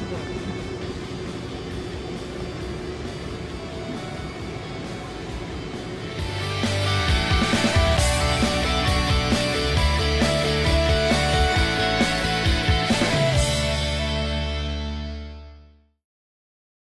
Yes.